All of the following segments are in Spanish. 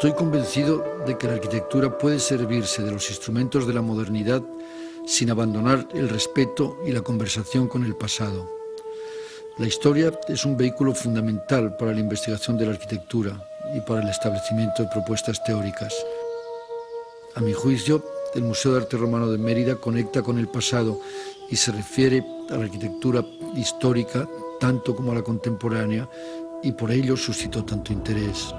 Estoy convencido de que la arquitectura puede servirse de los instrumentos de la modernidad sin abandonar el respeto y la conversación con el pasado. La historia es un vehículo fundamental para la investigación de la arquitectura y para el establecimiento de propuestas teóricas. A mi juicio, el Museo de Arte Romano de Mérida conecta con el pasado y se refiere a la arquitectura histórica tanto como a la contemporánea y por ello suscitó tanto interés.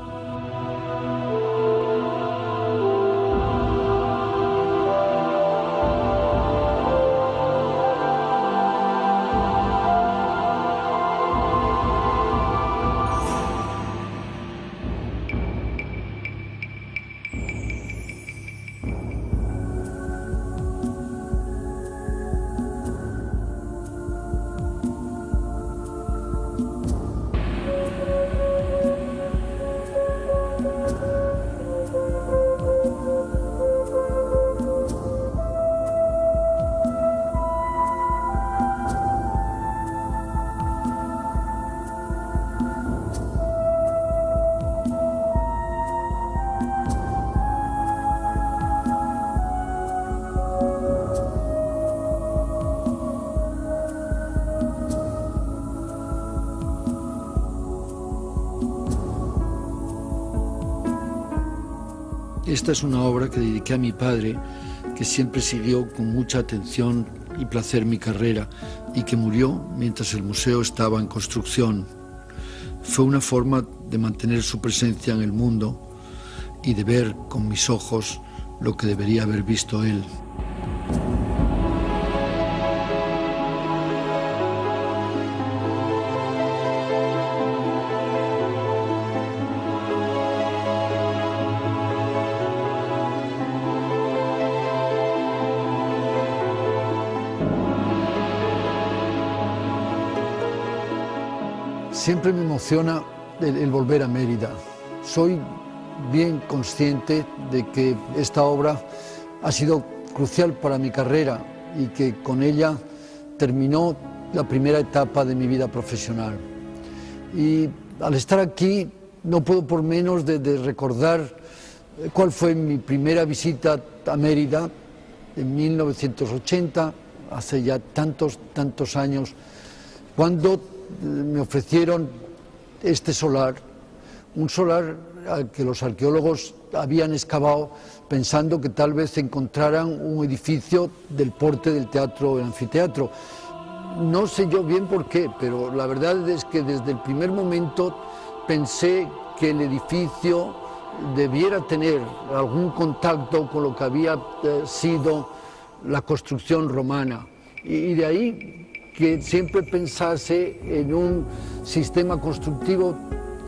Esta es una obra que dediqué a mi padre, que siempre siguió con mucha atención y placer mi carrera y que murió mientras el museo estaba en construcción. Fue una forma de mantener su presencia en el mundo y de ver con mis ojos lo que debería haber visto él. Siempre me emociona el, volver a Mérida. Soy bien consciente de que esta obra ha sido crucial para mi carrera y que con ella terminó la primera etapa de mi vida profesional. Y al estar aquí no puedo por menos de, de recordar eh, cuál fue mi primera visita a Mérida en 1980, hace ya tantos, tantos años, cuando me ofrecieron este solar, un solar al que los arqueólogos habían excavado pensando que tal vez encontraran un edificio del porte del teatro, el anfiteatro. No sé yo bien por qué, pero la verdad es que desde el primer momento pensé que el edificio debiera tener algún contacto con lo que había eh, sido la construcción romana. Y de ahí que siempre pensase en un sistema constructivo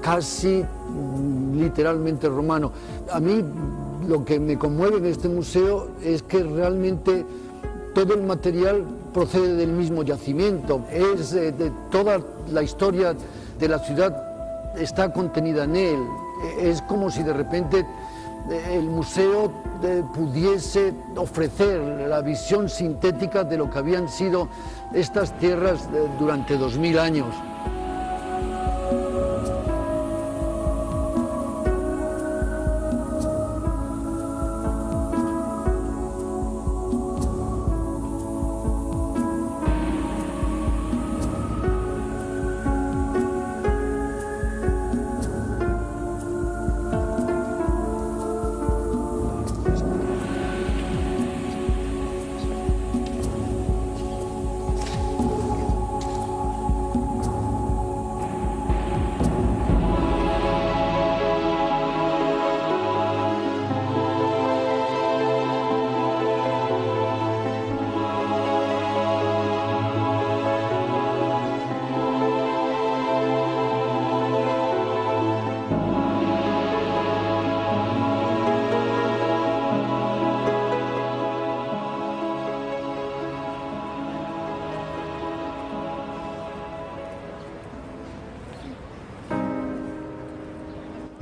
casi mm, literalmente romano. A mí lo que me conmueve en este museo es que realmente todo el material procede del mismo yacimiento, es eh, de toda la historia de la ciudad está contenida en él. Es como si de repente el museo eh, pudiese ofrecer la visión sintética de lo que habían sido estas tierras eh, durante dos mil años.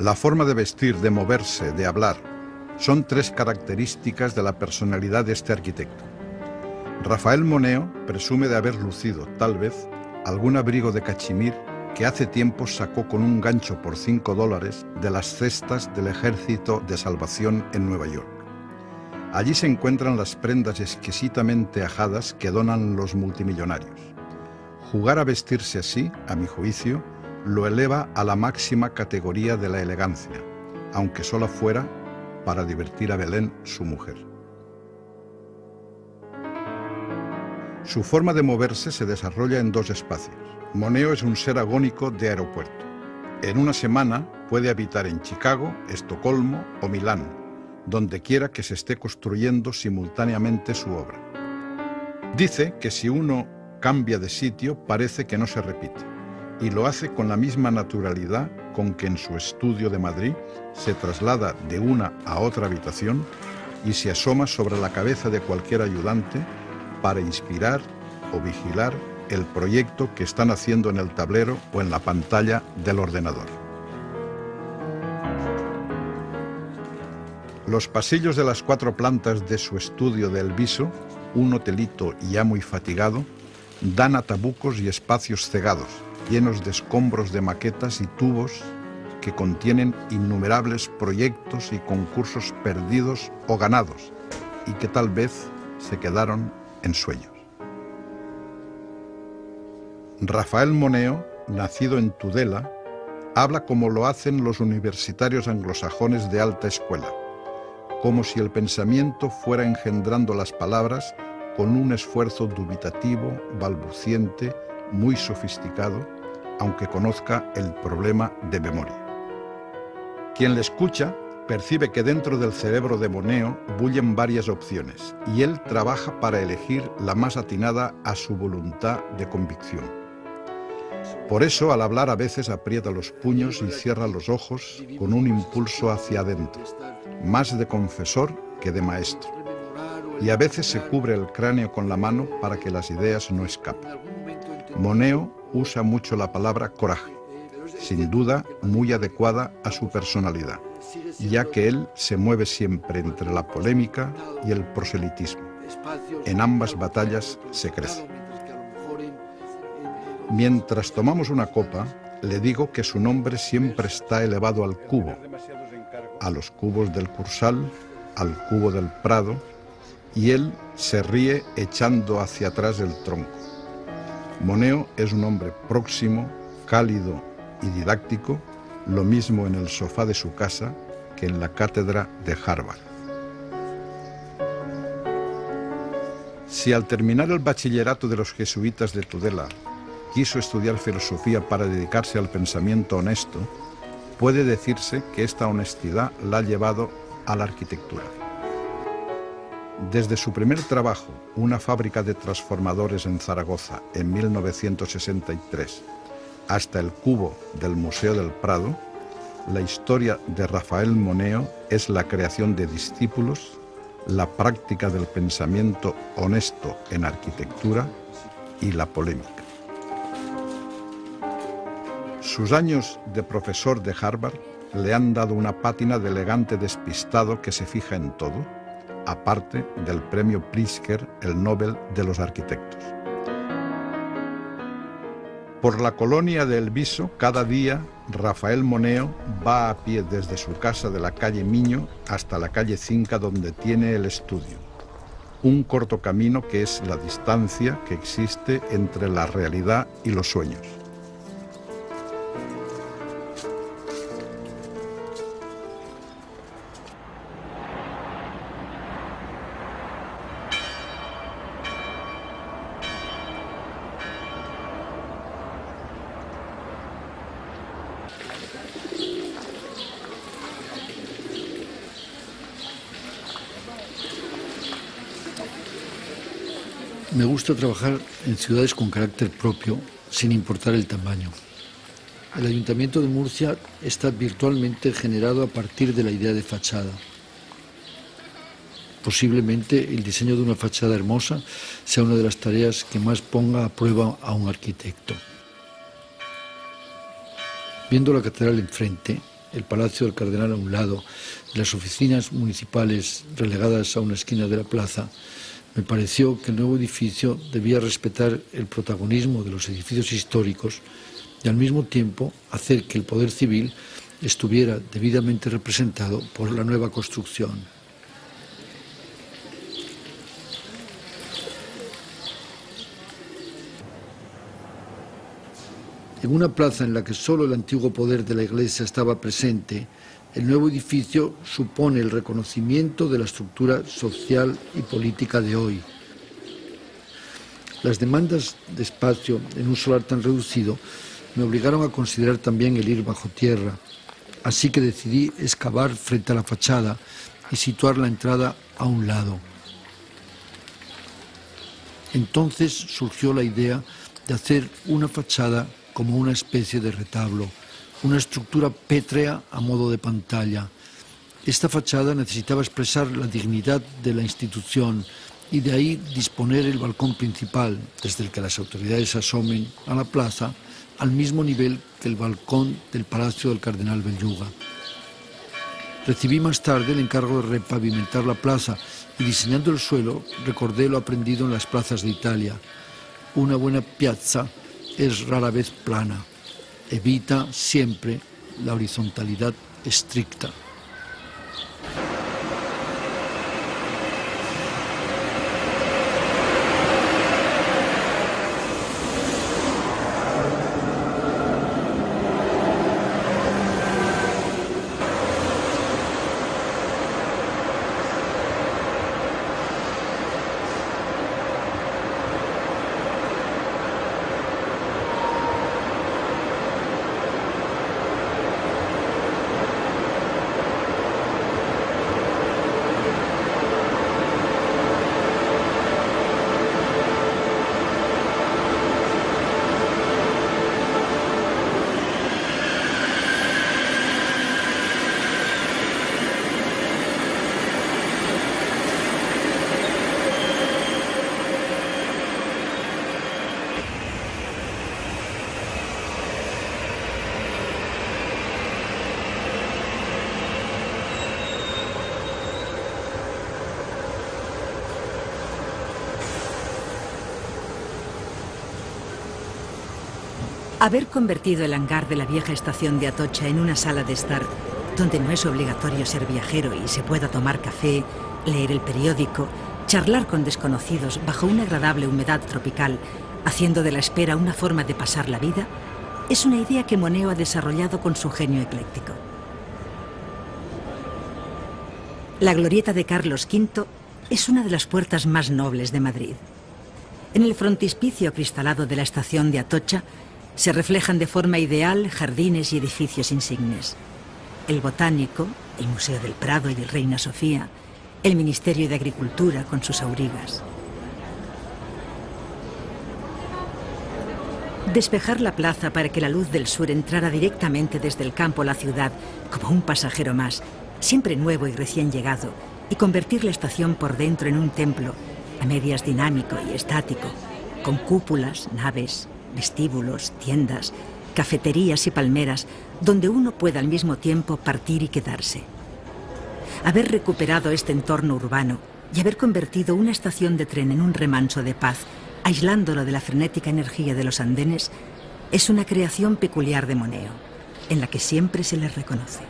La forma de vestir, de moverse, de hablar, son tres características de la personalidad de este arquitecto. Rafael Moneo presume de haber lucido, tal vez, algún abrigo de cachemir que hace tiempo sacó con un gancho por 5 dólares de las cestas del Ejército de Salvación en Nueva York. Allí se encuentran las prendas exquisitamente ajadas que donan los multimillonarios. Jugar a vestirse así, a mi juicio, lo eleva a la máxima categoría de la elegancia, aunque solo fuera para divertir a Belén, su mujer. Su forma de moverse se desarrolla en dos espacios. Moneo es un ser agónico de aeropuerto. En una semana puede habitar en Chicago, Estocolmo o Milán, donde quiera que se esté construyendo simultáneamente su obra. Dice que si uno cambia de sitio parece que no se repite, y lo hace con la misma naturalidad con que en su estudio de Madrid se traslada de una a otra habitación y se asoma sobre la cabeza de cualquier ayudante para inspirar o vigilar el proyecto que están haciendo en el tablero o en la pantalla del ordenador. Los pasillos de las cuatro plantas de su estudio de Elviso, un hotelito ya muy fatigado, dan a tabucos y espacios cegados, llenos de escombros de maquetas y tubos que contienen innumerables proyectos y concursos perdidos o ganados y que tal vez se quedaron en sueños. Rafael Moneo, nacido en Tudela, habla como lo hacen los universitarios anglosajones de alta escuela, como si el pensamiento fuera engendrando las palabras con un esfuerzo dubitativo, balbuciente, muy sofisticado, aunque conozca el problema de memoria. Quien le escucha percibe que dentro del cerebro de Moneo bullen varias opciones y él trabaja para elegir la más atinada a su voluntad de convicción. Por eso al hablar a veces aprieta los puños y cierra los ojos con un impulso hacia adentro, más de confesor que de maestro. Y a veces se cubre el cráneo con la mano para que las ideas no escapen. Moneo usa mucho la palabra coraje, sin duda muy adecuada a su personalidad ya que él se mueve siempre entre la polémica y el proselitismo. En ambas batallas se crece. Mientras tomamos una copa, le digo que su nombre siempre está elevado al cubo, a los cubos del Cursal, al cubo del Prado, y él se ríe echando hacia atrás el tronco. Moneo es un hombre próximo, cálido y didáctico, lo mismo en el sofá de su casa que en la cátedra de Harvard. Si al terminar el bachillerato de los jesuitas de Tudela quiso estudiar filosofía para dedicarse al pensamiento honesto, puede decirse que esta honestidad la ha llevado a la arquitectura. Desde su primer trabajo, una fábrica de transformadores en Zaragoza en 1963, hasta el cubo del Museo del Prado, la historia de Rafael Moneo es la creación de discípulos, la práctica del pensamiento honesto en arquitectura y la polémica. Sus años de profesor de Harvard le han dado una pátina de elegante despistado que se fija en todo, aparte del premio Pritzker, el Nobel de los Arquitectos. Por la colonia de Elviso, cada día, Rafael Moneo va a pie desde su casa de la calle Miño hasta la calle Cinca donde tiene el estudio. Un corto camino que es la distancia que existe entre la realidad y los sueños. Gusta trabajar en ciudades con carácter propio, sin importar el tamaño. El Ayuntamiento de Murcia está virtualmente generado a partir de la idea de fachada. Posiblemente el diseño de una fachada hermosa sea una de las tareas que más ponga a prueba a un arquitecto. Viendo la catedral enfrente, el Palacio del Cardenal a un lado, las oficinas municipales relegadas a una esquina de la plaza, me pareció que el nuevo edificio debía respetar el protagonismo de los edificios históricos, y al mismo tiempo hacer que el poder civil estuviera debidamente representado por la nueva construcción. En una plaza en la que solo el antiguo poder de la Iglesia estaba presente, el nuevo edificio supone el reconocimiento de la estructura social y política de hoy. Las demandas de espacio en un solar tan reducido me obligaron a considerar también el ir bajo tierra, así que decidí excavar frente a la fachada y situar la entrada a un lado. Entonces surgió la idea de hacer una fachada como una especie de retablo, una estructura pétrea a modo de pantalla. Esta fachada necesitaba expresar la dignidad de la institución y de ahí disponer el balcón principal, desde el que las autoridades asomen a la plaza, al mismo nivel que el balcón del Palacio del Cardenal Belluga. Recibí más tarde el encargo de repavimentar la plaza y diseñando el suelo recordé lo aprendido en las plazas de Italia. Una buena piazza es rara vez plana, evita siempre la horizontalidad estricta. Haber convertido el hangar de la vieja estación de Atocha en una sala de estar, donde no es obligatorio ser viajero y se pueda tomar café, leer el periódico, charlar con desconocidos bajo una agradable humedad tropical, haciendo de la espera una forma de pasar la vida, es una idea que Moneo ha desarrollado con su genio ecléctico. La glorieta de Carlos V es una de las puertas más nobles de Madrid. En el frontispicio cristalado de la estación de Atocha se reflejan de forma ideal jardines y edificios insignes. El Botánico, el Museo del Prado y del Reina Sofía, el Ministerio de Agricultura con sus aurigas. Despejar la plaza para que la luz del sur entrara directamente desde el campo a la ciudad como un pasajero más, siempre nuevo y recién llegado, y convertir la estación por dentro en un templo, a medias dinámico y estático, con cúpulas, naves, vestíbulos, tiendas, cafeterías y palmeras, donde uno pueda al mismo tiempo partir y quedarse. Haber recuperado este entorno urbano y haber convertido una estación de tren en un remanso de paz, aislándolo de la frenética energía de los andenes, es una creación peculiar de Moneo, en la que siempre se le reconoce.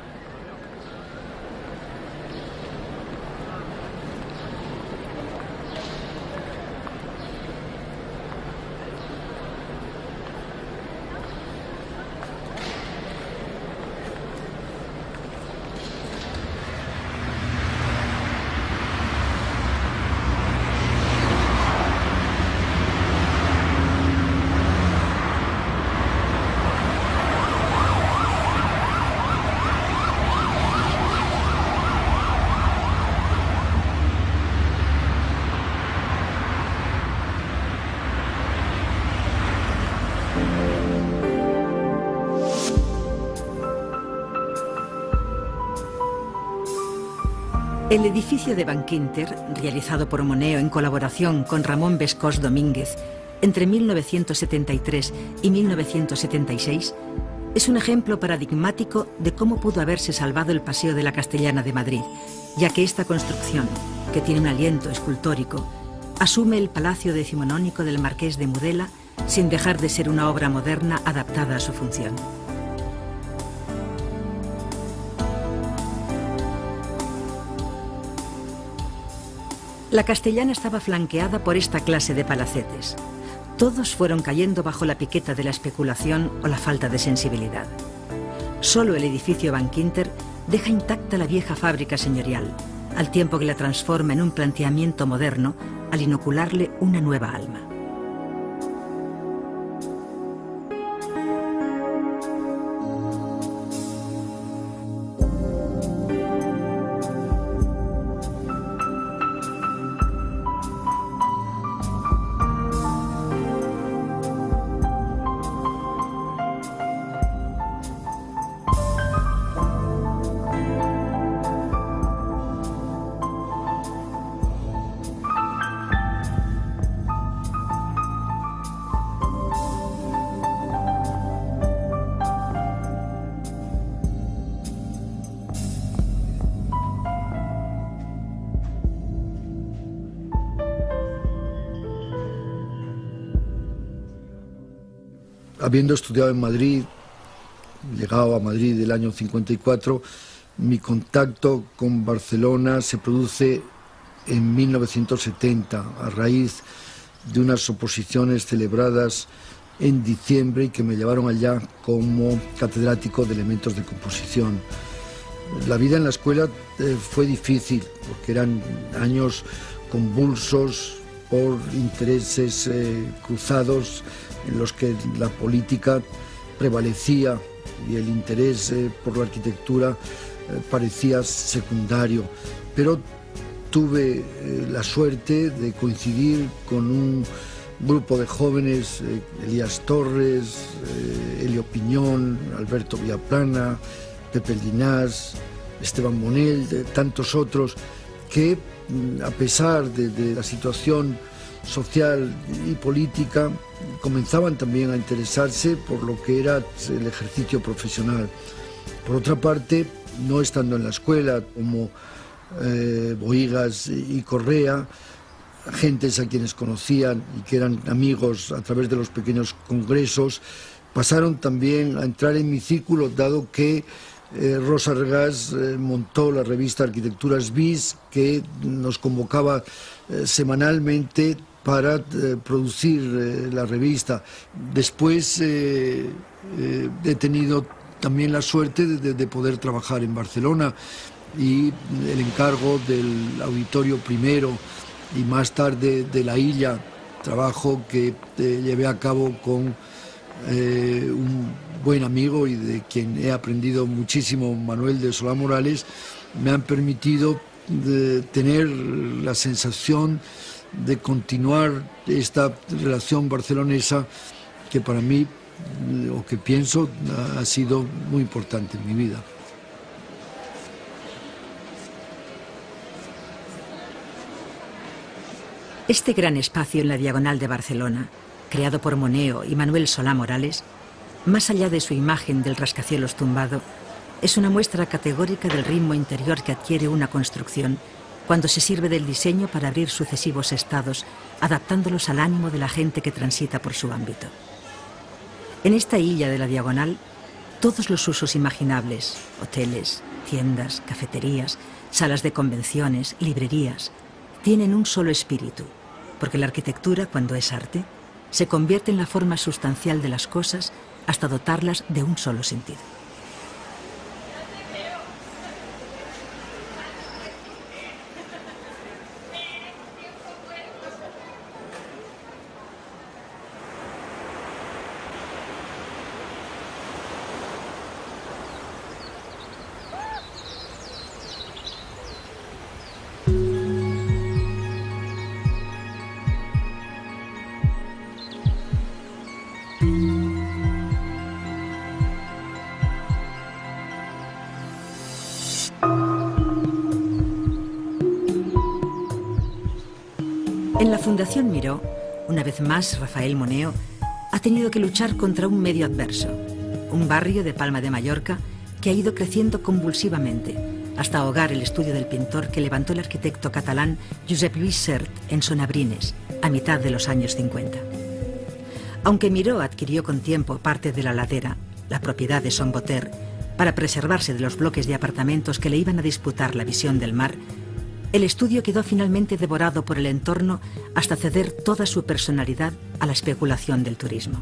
El edificio de Banquinter, realizado por Moneo en colaboración con Ramón Vescós Domínguez entre 1973 y 1976, es un ejemplo paradigmático de cómo pudo haberse salvado el Paseo de la Castellana de Madrid, ya que esta construcción, que tiene un aliento escultórico, asume el palacio decimonónico del Marqués de Mudela sin dejar de ser una obra moderna adaptada a su función. La castellana estaba flanqueada por esta clase de palacetes. Todos fueron cayendo bajo la piqueta de la especulación o la falta de sensibilidad. Solo el edificio Van Quinter deja intacta la vieja fábrica señorial, al tiempo que la transforma en un planteamiento moderno al inocularle una nueva alma. Habiendo estudiado en Madrid, llegado a Madrid el año 54, mi contacto con Barcelona se produce en 1970 a raíz de unas oposiciones celebradas en diciembre y que me llevaron allá como catedrático de elementos de composición. La vida en la escuela eh, fue difícil porque eran años convulsos por intereses eh, cruzados en los que la política prevalecía y el interés eh, por la arquitectura eh, parecía secundario. Pero tuve eh, la suerte de coincidir con un grupo de jóvenes, Elías Torres, Elio Piñón, Alberto Villaplana, Pepe Linás, Esteban Monel, tantos otros, que mm, a pesar de la situación social y política, comenzaban también a interesarse por lo que era el ejercicio profesional. Por otra parte, no estando en la escuela, como eh, Boigas y Correa, gentes a quienes conocían y que eran amigos a través de los pequeños congresos, pasaron también a entrar en mi círculo, dado que eh, Rosa Regás eh, montó la revista Arquitecturas Bis, que nos convocaba semanalmente para eh, producir eh, la revista. Después eh, he tenido también la suerte de, poder trabajar en Barcelona y el encargo del auditorio primero y más tarde de la Illa, trabajo que llevé a cabo con un buen amigo y de quien he aprendido muchísimo, Manuel de Solá Morales, me han permitido tener la sensación de continuar esta relación barcelonesa que para mí, o que pienso, ha sido muy importante en mi vida. Este gran espacio en la diagonal de Barcelona, creado por Moneo y Manuel Solá Morales, más allá de su imagen del rascacielos tumbado, es una muestra categórica del ritmo interior que adquiere una construcción cuando se sirve del diseño para abrir sucesivos estados, adaptándolos al ánimo de la gente que transita por su ámbito. En esta isla de la diagonal, todos los usos imaginables, hoteles, tiendas, cafeterías, salas de convenciones, librerías, tienen un solo espíritu, porque la arquitectura, cuando es arte, se convierte en la forma sustancial de las cosas hasta dotarlas de un solo sentido. Fundación Miró, una vez más Rafael Moneo ha tenido que luchar contra un medio adverso, un barrio de Palma de Mallorca que ha ido creciendo convulsivamente hasta ahogar el estudio del pintor que levantó el arquitecto catalán Josep Lluís Sert en Sonabrines, a mitad de los años 50. Aunque Miró adquirió con tiempo parte de la ladera, la propiedad de Somboter, para preservarse de los bloques de apartamentos que le iban a disputar la visión del mar, el estudio quedó finalmente devorado por el entorno hasta ceder toda su personalidad a la especulación del turismo.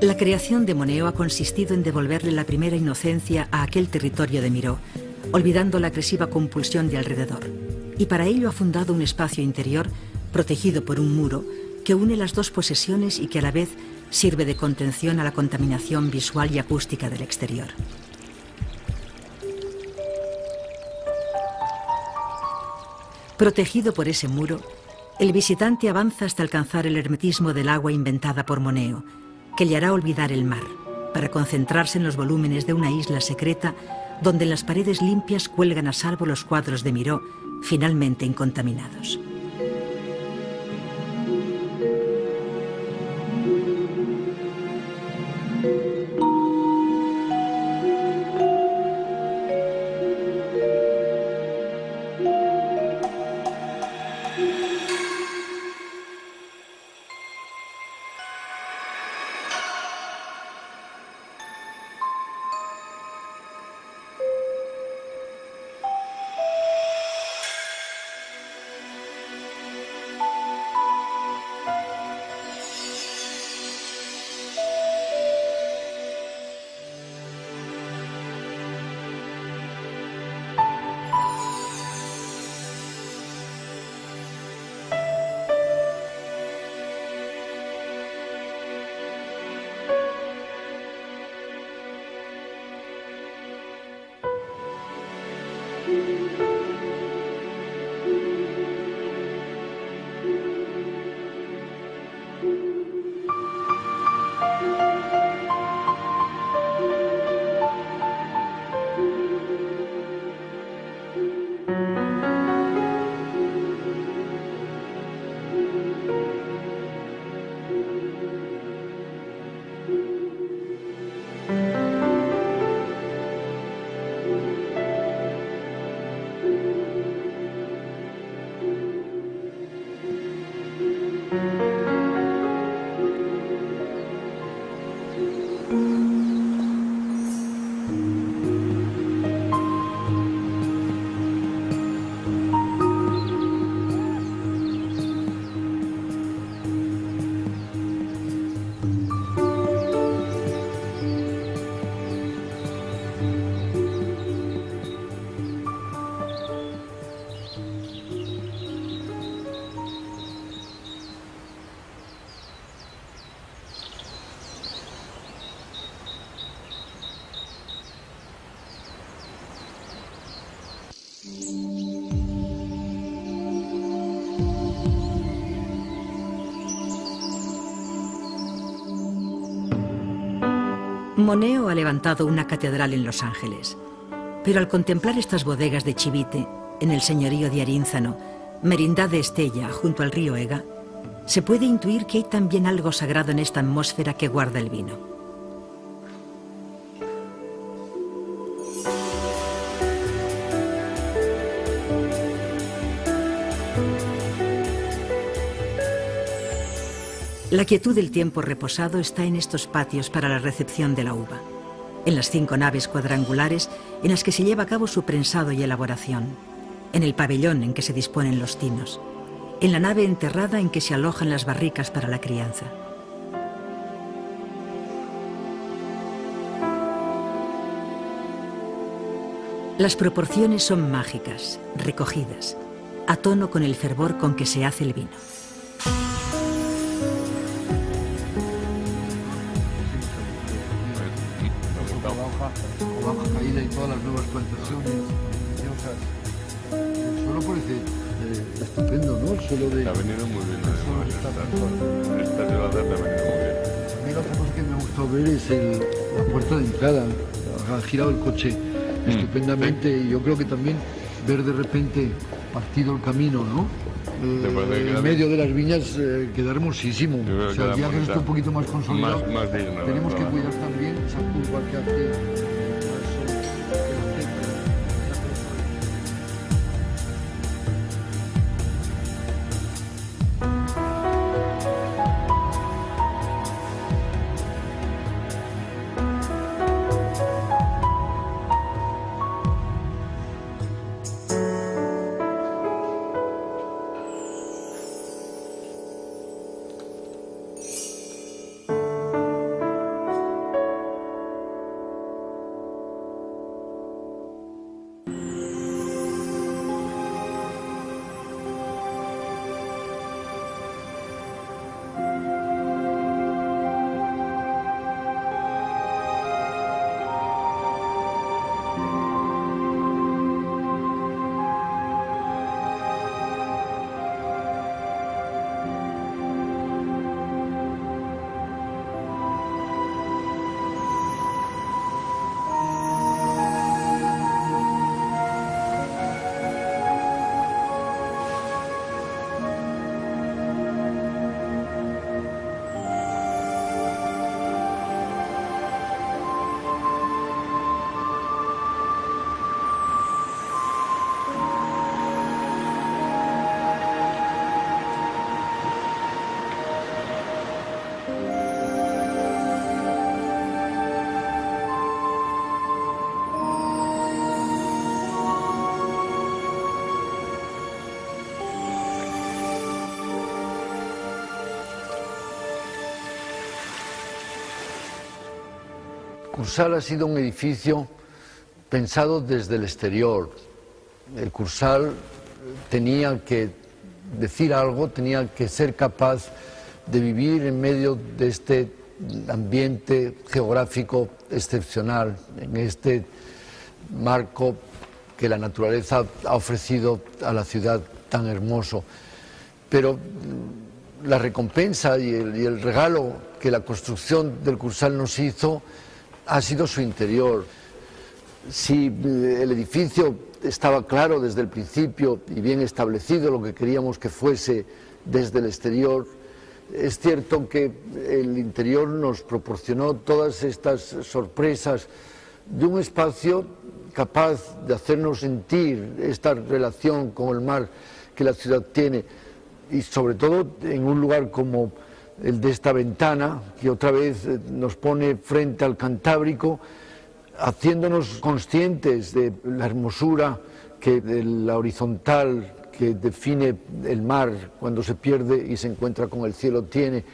La creación de Moneo ha consistido en devolverle la primera inocencia a aquel territorio de Miró, olvidando la agresiva compulsión de alrededor. Y para ello ha fundado un espacio interior protegido por un muro que une las dos posesiones y que a la vez sirve de contención a la contaminación visual y acústica del exterior. Protegido por ese muro, el visitante avanza hasta alcanzar el hermetismo del agua inventada por Moneo, que le hará olvidar el mar, para concentrarse en los volúmenes de una isla secreta donde en las paredes limpias cuelgan a salvo los cuadros de Miró, finalmente incontaminados. Moneo ha levantado una catedral en Los Ángeles, pero al contemplar estas bodegas de Chivite, en el señorío de Arínzano, merindad de Estella, junto al río Ega, se puede intuir que hay también algo sagrado en esta atmósfera que guarda el vino. La quietud del tiempo reposado está en estos patios para la recepción de la uva, en las cinco naves cuadrangulares en las que se lleva a cabo su prensado y elaboración, en el pabellón en que se disponen los tinos, en la nave enterrada en que se alojan las barricas para la crianza. Las proporciones son mágicas, recogidas, a tono con el fervor con que se hace el vino. Todas las nuevas plantaciones El suelo parece eh, estupendo, ¿no? El suelo de... ha venido muy bien, además. Esta, esta dar, ha venido muy bien. A mí la otra cosa que me gustado ver es el, la puerta de entrada. Ha girado el coche mm, estupendamente y yo creo que también ver de repente partido el camino, ¿no? Eh, en medio de las viñas eh, queda hermosísimo. O sea, el día que esté un poquito más consolidado, más, más digno, tenemos que cuidar también esa curva que hace Cursal ha sido un edificio pensado desde el exterior. El Cursal tenía que decir algo, tenía que ser capaz de vivir en medio de este ambiente geográfico excepcional, en este marco que la naturaleza ha ofrecido a la ciudad tan hermoso. Pero la recompensa y el, regalo que la construcción del Cursal nos hizo ha sido su interior. Si el edificio estaba claro desde el principio y bien establecido lo que queríamos que fuese desde el exterior, es cierto que el interior nos proporcionó todas estas sorpresas de un espacio capaz de hacernos sentir esta relación con el mar que la ciudad tiene y sobre todo en un lugar como el de esta ventana que otra vez eh, nos pone frente al Cantábrico haciéndonos conscientes de la hermosura que de la horizontal que define el mar cuando se pierde y se encuentra con el cielo tiene.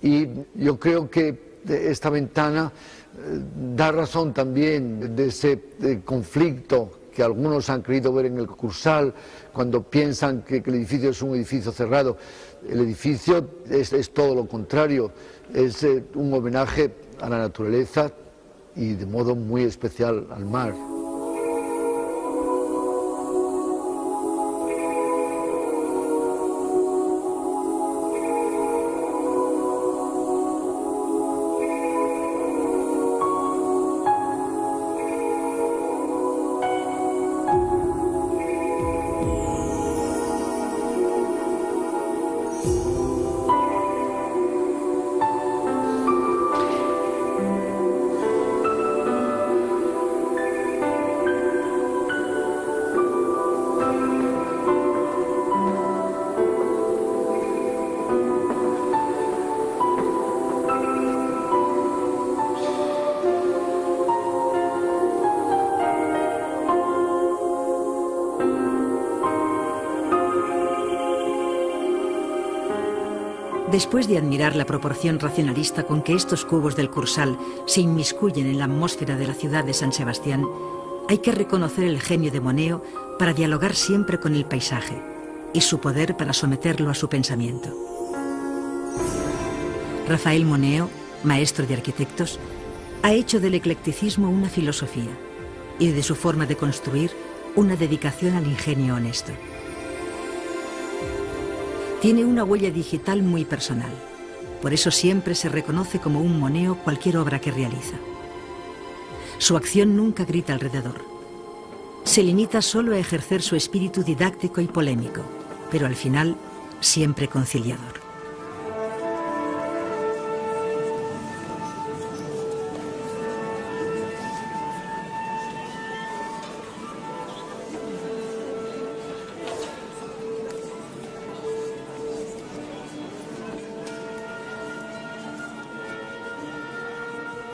Y yo creo que esta ventana eh, da razón también de ese conflicto que algunos han querido ver en el Cursal cuando piensan que, el edificio es un edificio cerrado. El edificio es, todo lo contrario, es eh, un homenaje a la naturaleza y de modo muy especial al mar. Después de admirar la proporción racionalista con que estos cubos del Cursal se inmiscuyen en la atmósfera de la ciudad de San Sebastián, hay que reconocer el genio de Moneo para dialogar siempre con el paisaje y su poder para someterlo a su pensamiento. Rafael Moneo, maestro de arquitectos, ha hecho del eclecticismo una filosofía y de su forma de construir una dedicación al ingenio honesto. Tiene una huella digital muy personal. Por eso siempre se reconoce como un moneo cualquier obra que realiza. Su acción nunca grita alrededor. Se limita solo a ejercer su espíritu didáctico y polémico, pero al final siempre conciliador.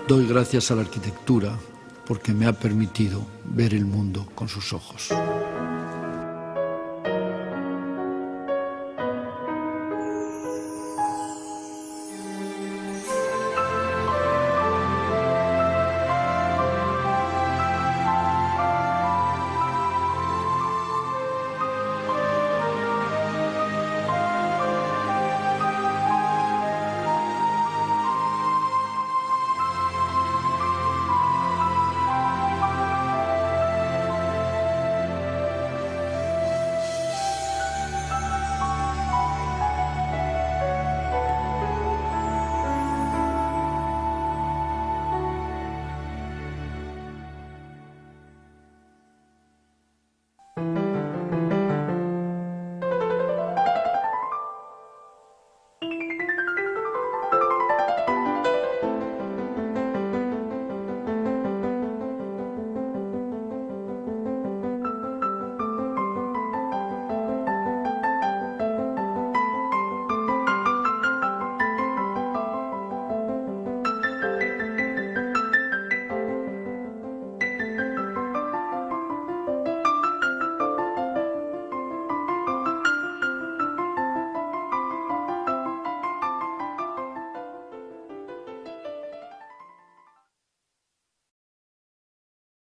Doy gracias a la arquitectura porque me ha permitido ver el mundo con sus ojos.